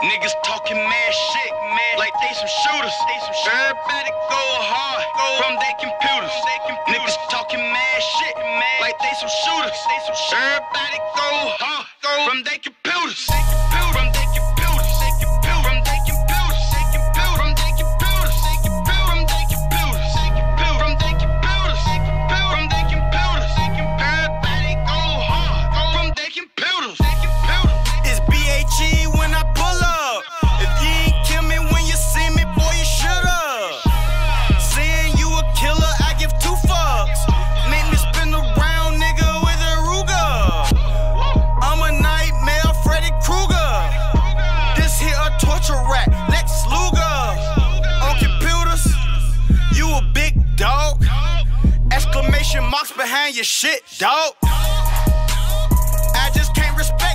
Niggas talking mad shit, man, like they some shooters. They some shooters. Everybody go hard go from their computers. Niggas talking mad shit, man, like they some shooters. They some shooters. Everybody go hard from their computers. From their Exclamation behind your shit, dog. I just can't respect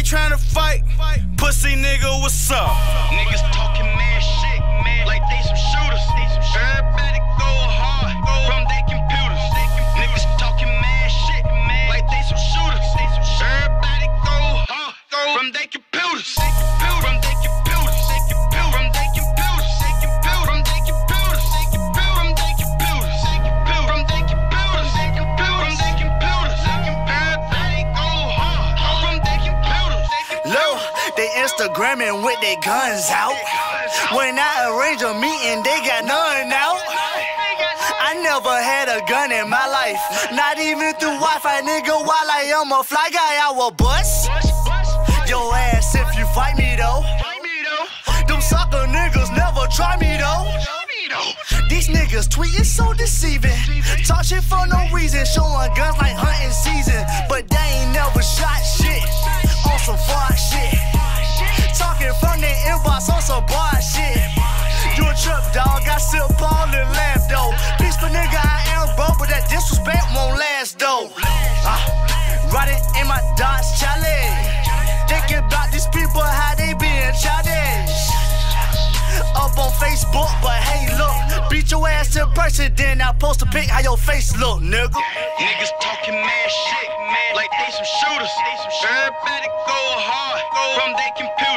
ain't trying to fight, pussy nigga, what's up? Niggas talking mad shit, man, like they some shooters. Everybody Instagramming with their guns out. When I arrange a meeting, they got none out. I never had a gun in my life. Not even through Wi-Fi, nigga. While I am a fly guy, I will bust your ass if you fight me though. Them sucker niggas never try me though. These niggas tweeting so deceiving. Talk shit for no reason, showing guns like hunting season. But they ain't never shot shit on some far shit. Facebook, but hey, look, beat your ass in person, then I post a pic how your face look, nigga. Niggas talking mad shit, man, like they some shooters. Everybody go hard from their computers.